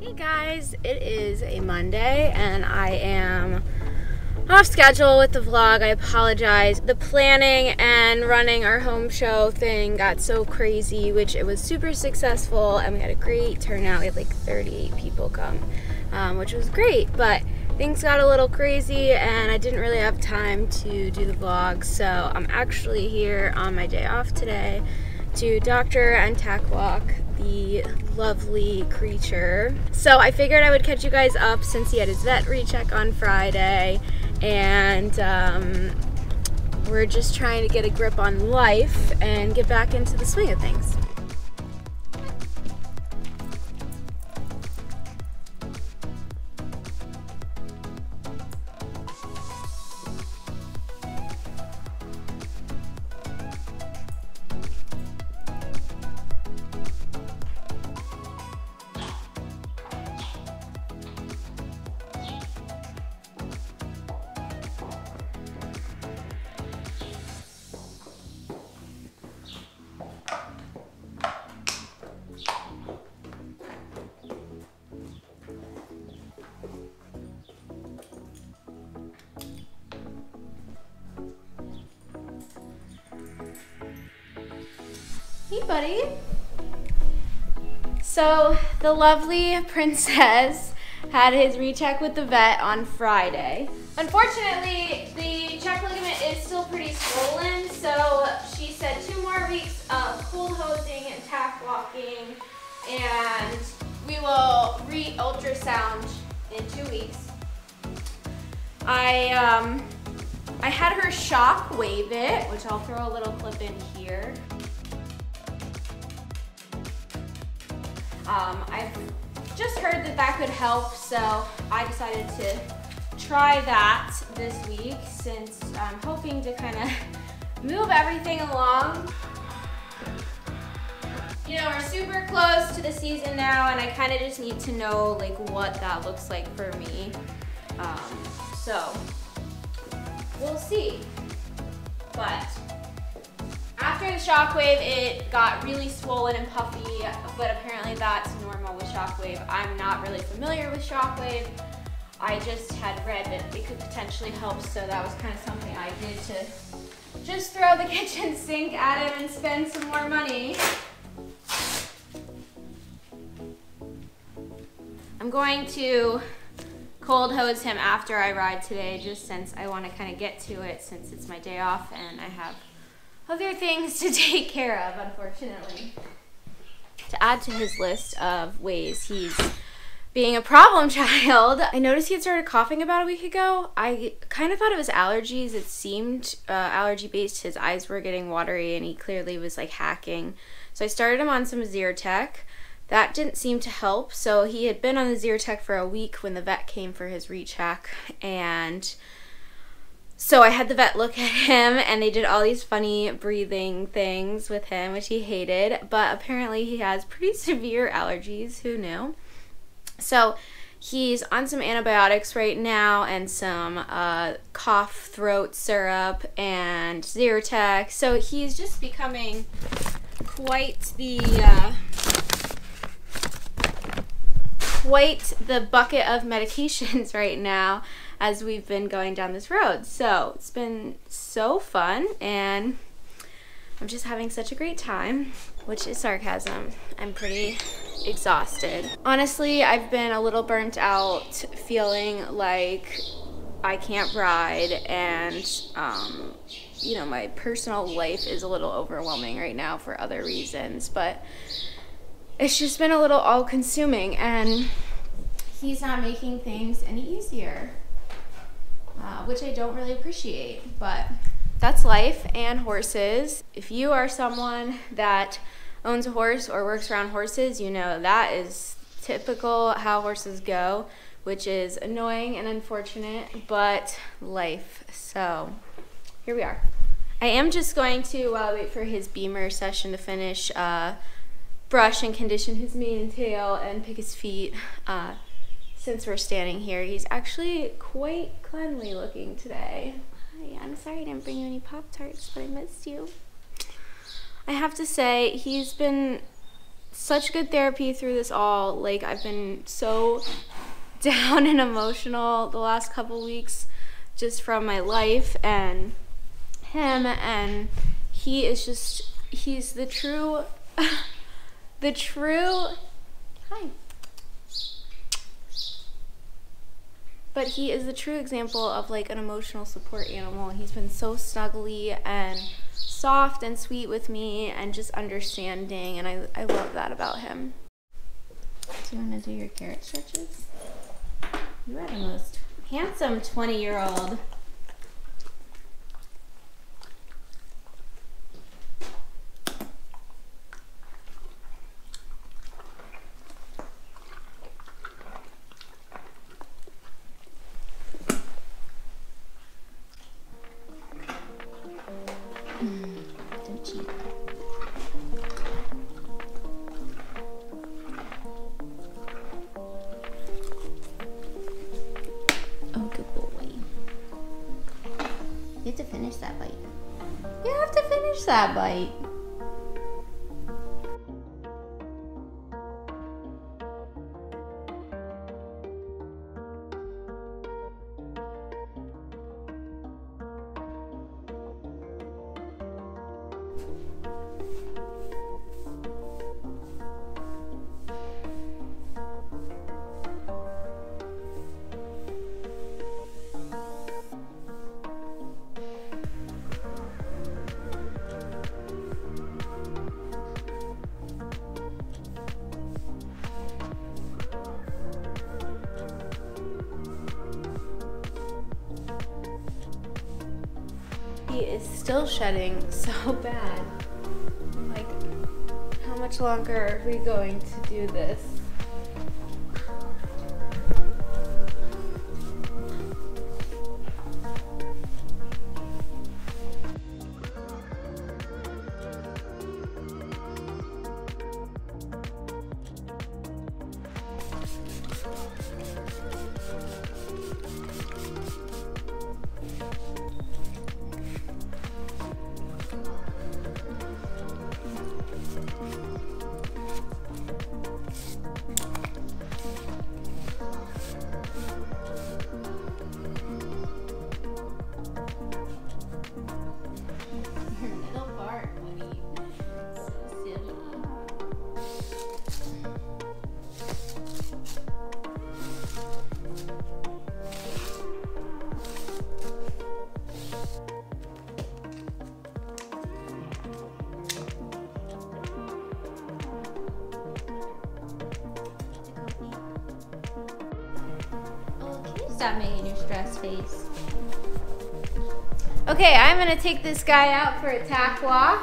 Hey guys, it is a Monday and I am off schedule with the vlog. I apologize. The planning and running our home show thing got so crazy, which it was super successful and we had a great turnout. We had like 38 people come, um, which was great, but things got a little crazy and I didn't really have time to do the vlog. So I'm actually here on my day off today to doctor and tack walk the lovely creature. So I figured I would catch you guys up since he had his vet recheck on Friday and um, we're just trying to get a grip on life and get back into the swing of things. Hey, buddy. So, the lovely princess had his recheck with the vet on Friday. Unfortunately, the check ligament is still pretty swollen, so she said two more weeks of cold hosing and tack walking, and we will re-ultrasound in two weeks. I, um, I had her shock wave it, which I'll throw a little clip in here. Um, I've just heard that that could help, so I decided to try that this week since I'm hoping to kind of move everything along. You know, we're super close to the season now, and I kind of just need to know like what that looks like for me. Um, so we'll see. But after the shockwave, it got really swollen and puffy, but apparently that's normal with shockwave. I'm not really familiar with shockwave. I just had read that it could potentially help, so that was kind of something I did to just throw the kitchen sink at him and spend some more money. I'm going to cold hose him after I ride today, just since I want to kind of get to it since it's my day off and I have other things to take care of, unfortunately. To add to his list of ways he's being a problem child, I noticed he had started coughing about a week ago. I kind of thought it was allergies. It seemed uh, allergy based. His eyes were getting watery and he clearly was like hacking. So I started him on some Zyrtec. That didn't seem to help. So he had been on the Zyrtec for a week when the vet came for his recheck and so I had the vet look at him and they did all these funny breathing things with him, which he hated, but apparently he has pretty severe allergies. Who knew? So he's on some antibiotics right now and some uh, cough throat syrup and Zyrtec. So he's just becoming quite the uh, quite the bucket of medications right now as we've been going down this road. So it's been so fun and I'm just having such a great time, which is sarcasm. I'm pretty exhausted. Honestly, I've been a little burnt out feeling like I can't ride and um, you know, my personal life is a little overwhelming right now for other reasons, but it's just been a little all consuming and he's not making things any easier uh, which I don't really appreciate, but that's life and horses. If you are someone that owns a horse or works around horses, you know that is typical how horses go, which is annoying and unfortunate, but life. So here we are. I am just going to uh, wait for his BEMER session to finish, uh, brush and condition his mane and tail, and pick his feet. Uh, since we're standing here. He's actually quite cleanly looking today. Hi, I'm sorry I didn't bring you any Pop Tarts, but I missed you. I have to say, he's been such good therapy through this all. Like I've been so down and emotional the last couple weeks just from my life and him and he is just he's the true the true hi but he is the true example of like an emotional support animal. He's been so snuggly and soft and sweet with me and just understanding and i, I love that about him. Do you want to do your carrot stretches? You are the most handsome 20 year old. That bite. is still shedding so bad. Like, how much longer are we going to do this? うん。Stop making your stress face. Okay, I'm gonna take this guy out for a tack walk.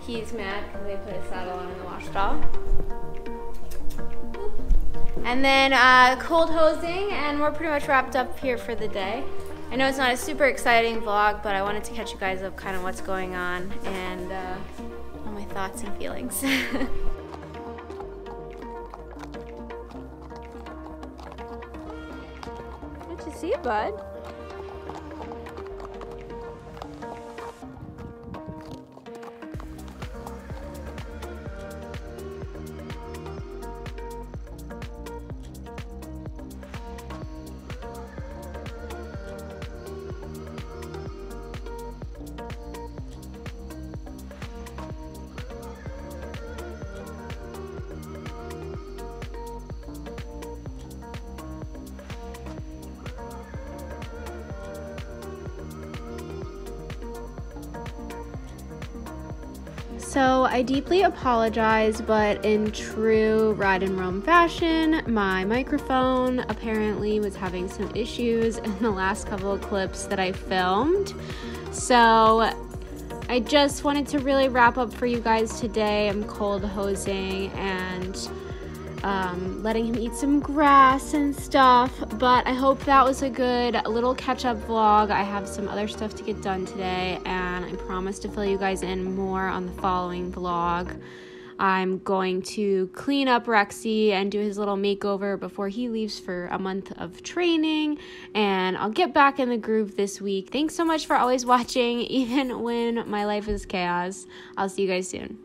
He's mad because they put a saddle on in the wash stall. And then uh, cold hosing, and we're pretty much wrapped up here for the day. I know it's not a super exciting vlog, but I wanted to catch you guys up kind of what's going on and uh, all my thoughts and feelings. bud. So I deeply apologize, but in true Ride and Roam fashion, my microphone apparently was having some issues in the last couple of clips that I filmed. So I just wanted to really wrap up for you guys today. I'm cold hosing and um, letting him eat some grass and stuff. But I hope that was a good little catch up vlog. I have some other stuff to get done today, and I promise to fill you guys in more on the following vlog. I'm going to clean up Rexy and do his little makeover before he leaves for a month of training. And I'll get back in the groove this week. Thanks so much for always watching, even when my life is chaos. I'll see you guys soon.